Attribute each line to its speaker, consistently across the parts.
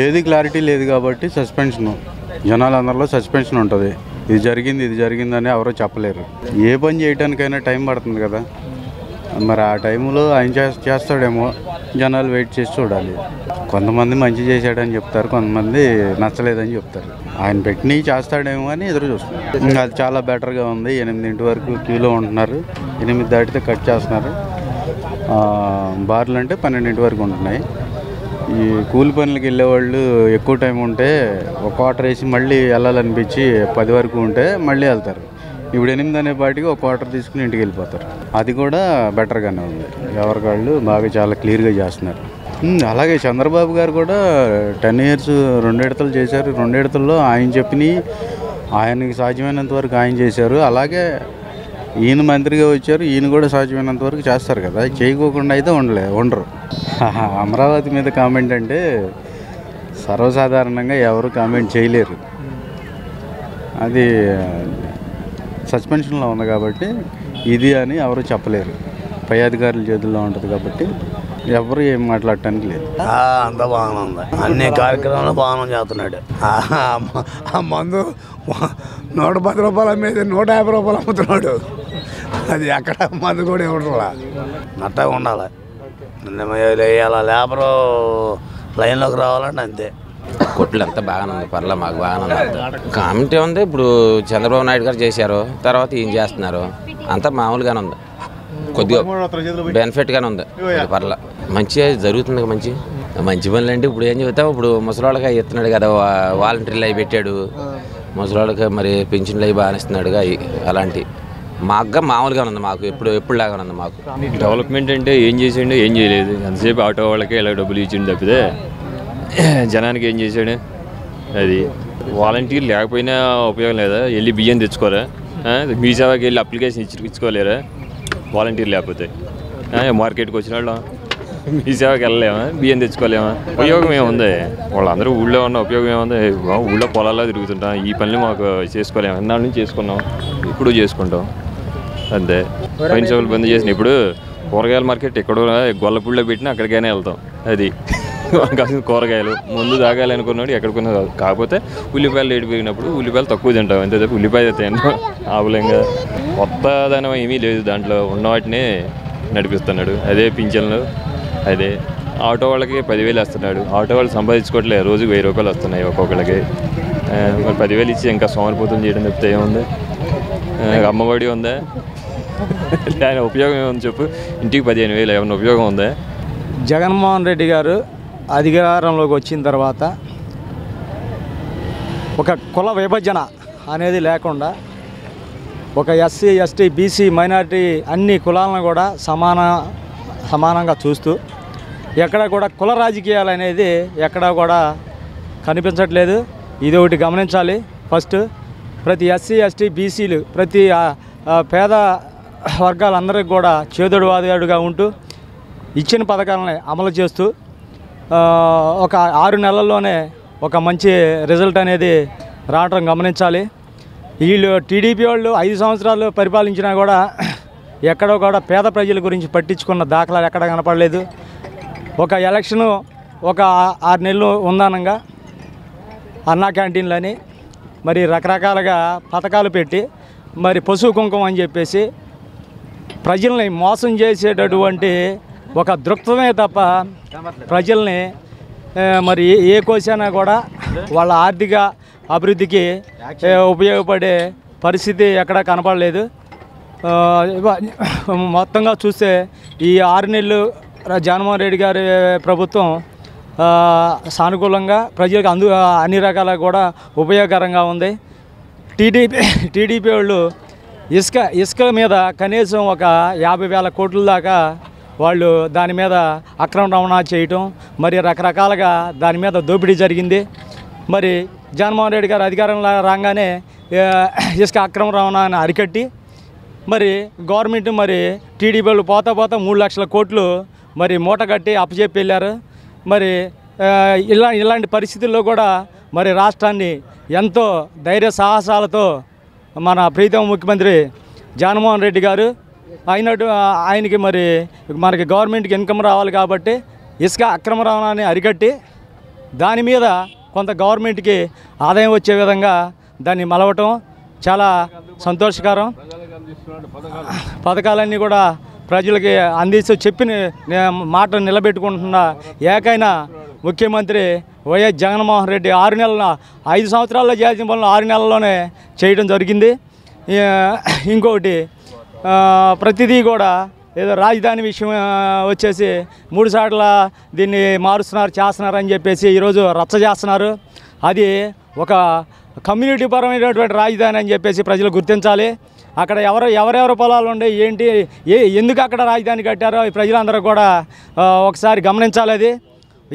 Speaker 1: ఏది క్లారిటీ లేదు కాబట్టి సస్పెన్షన్ జనాలందరిలో సస్పెన్షన్ ఉంటుంది. ఇది జరిగింది ఇది జరిగిందని ఎవరో చెప్పలేరు. ఏ పని చేయడానికైనా టైం పడుతుంది కదా. మరి ఆ టైంలో ఆయన చేస్తాడేమో. జనాలు వెయిట్ చేసి చూడాలి. కొంతమంది మంచి చేశాడని చెప్తారు కొంతమంది నచ్చలేదని చెప్తారు. ఆయన పెట్టినవి చేస్తాడేమో అని ఎదురు చూస్తున్నారు. ఇంకా అది చాలా బెటర్గా ఉంది. ఎనిమిదింటి వరకు క్యూలో ఉంటున్నారు. ఎనిమిది దాటితే కట్ చేస్తున్నారు. బార్లు అంటే పన్నెండింటి వరకు ఉంటున్నాయి. ఈ కూలి పనులకు వెళ్ళేవాళ్ళు ఎక్కువ టైం ఉంటే ఒక క్వార్టర్ వేసి మళ్ళీ వెళ్ళాలనిపించి పది వరకు ఉంటే మళ్ళీ వెళ్తారు. ఇప్పుడు ఎనిమిది అనే పాటికి ఒక క్వార్టర్ తీసుకుని ఇంటికి వెళ్ళిపోతారు. అది కూడా బెటర్గానే ఉంది. ఎవరికాళ్ళు బాగా చాలా క్లియర్గా చేస్తున్నారు. అలాగే చంద్రబాబు గారు కూడా టెన్ ఇయర్స్ రెండు చేశారు. రెండు ఆయన చెప్పిన ఆయనకి సాధ్యమైనంత వరకు ఆయన చేశారు. అలాగే ఈయన మంత్రిగా వచ్చారు. ఈయన కూడా సాధ్యమైనంత వరకు చేస్తారు కదా. చేయకోకుండా అయితే ఉండలే ఉండరు. అమరావతి మీద కామెంట్ అంటే సర్వసాధారణంగా ఎవరు కామెంట్ చేయలేరు. అది సస్పెన్షన్లో ఉంది కాబట్టి ఇది అని ఎవరు చెప్పలేరు. పై అధికారుల చేతుల్లో ఉంటుంది కాబట్టి ఎవరు ఏం మాట్లాడటానికి లేదు.
Speaker 2: ఆ, అంతా బాగానే ఉంది. అన్ని కార్యక్రమాలు బాగానే చేస్తున్నాడు. ఆ, మందు నూట పది రూపాయలు అమ్మేది నూట యాభై రూపాయలు అమ్ముతున్నాడు. అది ఎక్కడ మందు కూడా ఇవ్వడం నట్టగా ఉండాలి. అలా లేబరు లైన్లోకి రావాలంటే అంతే.
Speaker 3: కొట్లు అంతా బాగానే ఉంది. పర్లే మాకు బాగానే ఉంది కామెంట్ ఉంది. ఇప్పుడు చంద్రబాబు నాయుడు గారు చేశారు. తర్వాత ఏం చేస్తున్నారు. అంతా మామూలుగానే ఉంది. కొద్దిగా బెనిఫిట్గానే ఉంది. పర్లే. మంచిగా జరుగుతుంది మంచి. మంచి పనులు అంటే ఇప్పుడు ఏం చెబుతాం? ఇప్పుడు ముసలాళ్ళకి అవి ఇస్తున్నాడు కదా. వాలంటీర్లు అవి పెట్టాడు. ముసలాళ్ళకి మరి పెన్షన్లు అవి బాగానే ఇస్తున్నాడుగా అవి. అలాంటి మాకుగా ఉంది మాకు ఎప్పుడు ఎప్పుడులాగా ఉంది మాకు.
Speaker 4: డెవలప్మెంట్ అంటే ఏం చేసిండు ఏం చేయలేదు. ఎంతసేపు ఆటో వాళ్ళకే ఇలా డబ్బులు ఇచ్చిండు తప్పితే జనానికి ఏం చేశాడు? అది వాలంటీర్ లేకపోయినా ఉపయోగం లేదా? వెళ్ళి బియ్యం తెచ్చుకోరా? మీ సేవకి వెళ్ళి అప్లికేషన్ ఇచ్చి ఇచ్చుకోలేరా? వాలంటీర్ లేకపోతే. మార్కెట్కి వచ్చిన వాళ్ళు. మీ సేవకి వెళ్ళలేమా? బియ్యం తెచ్చుకోలేమా? ఉపయోగం ఏముంది? వాళ్ళందరూ ఊళ్ళో ఉన్న ఉపయోగం ఏముంది? ఊళ్ళో పొలాల్లో తిరుగుతుంటాం. ఈ పనులు మాకు చేసుకోలేము. ఎన్నాళ్ళు నుంచి చేసుకున్నాం? ఇప్పుడు చేసుకుంటాం? అంతే. పైన చెవులు బంద్ చేసిన ఇప్పుడు కూరగాయల మార్కెట్ ఇక్కడ గొల్లపూడిలో పెట్టినా అక్కడికైనా వెళ్తాం. అది. కాసిన కూరగాయలు. ముందు తాగాలి అనుకున్నాడు ఎక్కడికైనా కాదు. కాకపోతే ఉల్లిపాయలు రేటు పెరిగినప్పుడు ఉల్లిపాయలు తక్కువ తింటాం. అంతే తప్ప ఉల్లిపాయ తింటాం ఆవులంగా. కొత్త ధనం ఏమీ లేదు దాంట్లో. ఉన్న వాటిని నడిపిస్తున్నాడు. అదే పింఛన్లు అదే ఆటో వాళ్ళకి పదివేలు వేస్తున్నాడు. ఆటో వాళ్ళు సంపాదించుకోవట్లేదు. రోజుకి వెయ్యి రూపాయలు వస్తున్నాయి ఒక్కొక్కరికి మరి పదివేలు ఇచ్చి ఇంకా సోమరిపోతం చేయడం చెప్తే ఏముంది? అమ్మఒడి ఉందా? దాని ఉపయోగం ఏమని చెప్పు? ఇంటికి పదిహేను వేలు ఏమైనా ఉపయోగం ఉందా?
Speaker 5: జగన్మోహన్ రెడ్డి గారు అధికారంలోకి వచ్చిన తర్వాత ఒక కుల విభజన అనేది లేకుండా ఒక ఎస్సీ ఎస్టీ బీసీ మైనారిటీ అన్ని కులాలను కూడా సమాన సమానంగా చూస్తూ ఎక్కడ కూడా కుల రాజకీయాలు అనేది ఎక్కడా కూడా కనిపించట్లేదు. ఇది ఒకటి గమనించాలి. ఫస్ట్ ప్రతి ఎస్సీ ఎస్టీ బీసీలు ప్రతి పేద వర్గాలందరికీ కూడా చేదుడువాదుగా ఉంటూ ఇచ్చిన పథకాలని అమలు చేస్తూ ఒక ఆరు నెలల్లోనే ఒక మంచి రిజల్ట్ అనేది రావటం గమనించాలి. వీళ్ళు టీడీపీ వాళ్ళు ఐదు సంవత్సరాలు పరిపాలించినా కూడా ఎక్కడో కూడా పేద ప్రజల గురించి పట్టించుకున్న దాఖలాలు ఎక్కడ కనపడలేదు. ఒక ఎలక్షను ఒక ఆరు నెలలు ఉందానంగా అన్నా క్యాంటీన్లని మరి రకరకాలుగా పథకాలు పెట్టి మరి పశువు కుంకుమ అని చెప్పేసి ప్రజల్ని మోసం చేసేటటువంటి ఒక దృక్పథమే తప్ప ప్రజల్ని మరి ఏ- ఏ కోసైనా కూడా వాళ్ళ ఆర్థిక అభివృద్ధికి ఉపయోగపడే పరిస్థితి ఎక్కడా కనపడలేదు. మొత్తంగా చూస్తే ఈ ఆరు నెలలు జగన్మోహన్ రెడ్డి గారి ప్రభుత్వం సానుకూలంగా ప్రజలకు అందు అన్ని రకాల కూడా ఉపయోగకరంగా ఉంది. టీడీపీ టీడీపీ వాళ్ళు ఇసుక ఇసుక మీద కనీసం ఒక యాభై వేల కోట్ల దాకా వాళ్ళు దాని మీద అక్రమ రవాణా చేయటం మరి రకరకాలుగా దాని మీద దోపిడీ జరిగింది. మరి జగన్మోహన్ రెడ్డి గారు అధికారంలో రాగానే ఇసుక అక్రమ రవాణాని అరికట్టి మరి గవర్నమెంట్ మరి టీడీపీ వాళ్ళు పోతా పోతా మూడు లక్షల కోట్లు మరి మూట కట్టి అప్పచెప్పి వెళ్ళారు. మరి ఇలా ఇలాంటి పరిస్థితుల్లో కూడా మరి రాష్ట్రాన్ని ఎంతో ధైర్య సాహసాలతో మన ప్రీతమ ముఖ్యమంత్రి జగన్మోహన్ రెడ్డి గారు. అయినట్టు ఆయనకి మరి మనకి గవర్నమెంట్కి ఇన్కమ్ రావాలి కాబట్టి ఇసుక అక్రమ రవాణాన్ని అరికట్టి దాని మీద కొంత గవర్నమెంట్కి ఆదాయం వచ్చే విధంగా దాన్ని మలవటం చాలా సంతోషకరం. పథకాలన్నీ కూడా ప్రజలకి అందిస్తూ చెప్పిన నే- మాట నిలబెట్టుకుంటున్న ఏకైనా ముఖ్యమంత్రి వైఎస్ జగన్మోహన్ రెడ్డి ఆరు నెలల ఐదు సంవత్సరాల్లో చేసిన పనులు ఆరు నెలల్లోనే చేయడం జరిగింది. ఇంకొకటి ప్రతిదీ కూడా ఏదో రాజధాని విషయం వచ్చేసి మూడు సార్ల దీన్ని మారుస్తున్నారు చేస్తున్నారు అని చెప్పేసి ఈరోజు రచ్చ చేస్తున్నారు. అది ఒక కమ్యూనిటీ పరమైనటువంటి రాజధాని అని చెప్పేసి ప్రజలు గుర్తించాలి. అక్కడ ఎవరు ఎవరెవరు పొలాలు ఉండే ఏంటి ఏ ఎందుకు అక్కడ రాజధాని కట్టారో ప్రజలందరూ కూడా ఒకసారి గమనించాలి అది.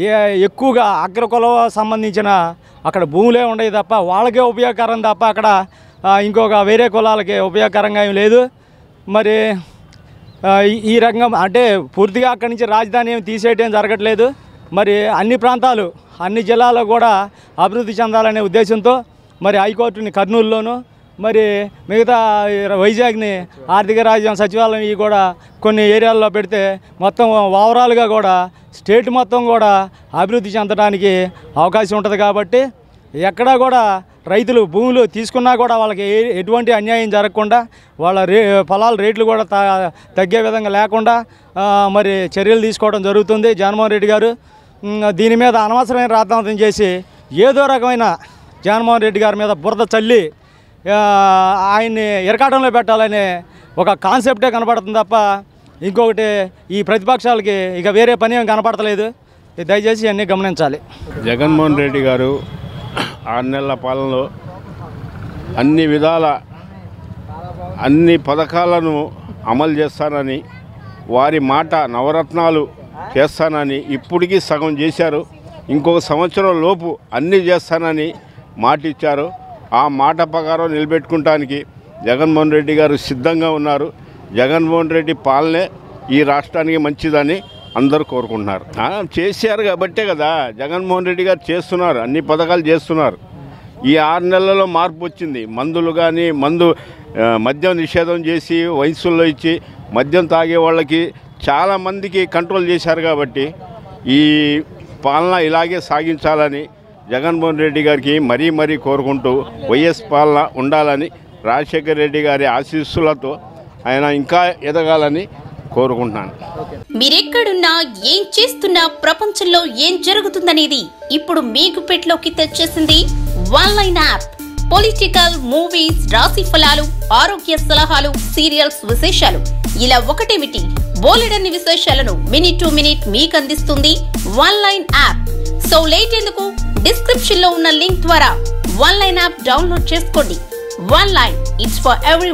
Speaker 5: ఎక్కువగా అగ్రకులం సంబంధించిన అక్కడ భూములే ఉండేవి తప్ప వాళ్ళకే ఉపయోగకరం తప్ప అక్కడ ఇంకొక వేరే కులాలకి ఉపయోగకరంగా ఏం లేదు. మరి ఈ- రంగం రకంగా అంటే పూర్తిగా అక్కడి నుంచి రాజధాని ఏమి తీసేయటం జరగట్లేదు. మరి అన్ని ప్రాంతాలు అన్ని జిల్లాలో కూడా అభివృద్ధి చెందాలనే ఉద్దేశంతో మరి హైకోర్టుని కర్నూలులోను మరి మిగతా వైజాగ్ని ఆర్థిక రాజ్యం సచివాలయం ఇవి కూడా కొన్ని ఏరియాల్లో పెడితే మొత్తం ఓవరాల్గా కూడా స్టేట్ మొత్తం కూడా అభివృద్ధి చెందడానికి అవకాశం ఉంటుంది కాబట్టి ఎక్కడా కూడా రైతులు భూములు తీసుకున్నా కూడా వాళ్ళకి ఎటువంటి అన్యాయం జరగకుండా వాళ్ళ రే ఫలాల రేట్లు కూడా త- తగ్గే విధంగా లేకుండా మరి చర్యలు తీసుకోవడం జరుగుతుంది. జగన్మోహన్ రెడ్డి గారు దీని మీద అనవసరమైన రాద్ధాంతం చేసి ఏదో రకమైన జగన్మోహన్ రెడ్డి గారి మీద బురద చల్లి ఆయన్ని ఇరకాటంలో పెట్టాలనే ఒక కాన్సెప్టే కనపడుతుంది తప్ప ఇంకొకటి ఈ ప్రతిపక్షాలకి ఇక వేరే పని ఏం కనపడతలేదు. దయచేసి ఇవన్నీ గమనించాలి.
Speaker 6: జగన్మోహన్ రెడ్డి గారు ఆరు నెలల పాలనలో అన్ని విధాల అన్ని పథకాలను అమలు చేస్తానని వారి మాట నవరత్నాలు చేస్తానని ఇప్పటికీ సగం చేశారు. ఇంకొక సంవత్సరం లోపు అన్నీ చేస్తానని మాట ఇచ్చారు ఆ మాట ప్రకారం నిలబెట్టుకుంటానికి జగన్మోహన్ రెడ్డి గారు సిద్ధంగా ఉన్నారు. జగన్మోహన్ రెడ్డి పాలనే ఈ రాష్ట్రానికి మంచిదని అందరూ కోరుకుంటున్నారు. చేశారు కాబట్టే కదా జగన్మోహన్ రెడ్డి గారు చేస్తున్నారు అన్ని పథకాలు చేస్తున్నారు. ఈ ఆరు నెలల్లో మార్పు వచ్చింది. మందులు కానీ మందు మద్యం నిషేధం చేసి వయసుల్లో ఇచ్చి మద్యం తాగే వాళ్ళకి చాలామందికి కంట్రోల్ చేశారు కాబట్టి ఈ పాలన ఇలాగే సాగించాలని జగన్మోహన్ రెడ్డి గారికి మరీ మరీ కోరుకుంటూ వైఎస్ పాలన ఉండాలని రాజశేఖర రెడ్డి గారి ఆశీస్సులతో ఆయన ఇంకా ఎదగాలని కోరుకుంటున్నాను.
Speaker 7: మీరెక్కడున్నా ఏం చేస్తున్నా ప్రపంచంలో ఏం జరుగుతుందనేది ఇప్పుడు మీకు పెట్లోకి తెచ్చేసింది one line app. Political movies రాశి ఫలాలు ఆరోగ్య సలహాలు సీరియల్స్ విశేషాలు. ఇలా ఒకటేమిటి? బోలెడన్ని విశేషాలను మినిట్ టు మినిట్ మీకు అందిస్తుంది one line app. So late ఎందుకు? డిస్క్రిప్షన్లో ఉన్న లింక్ ద్వారా వన్ లైన్ యాప్ డౌన్లోడ్ చేసుకోండి. One line it's for every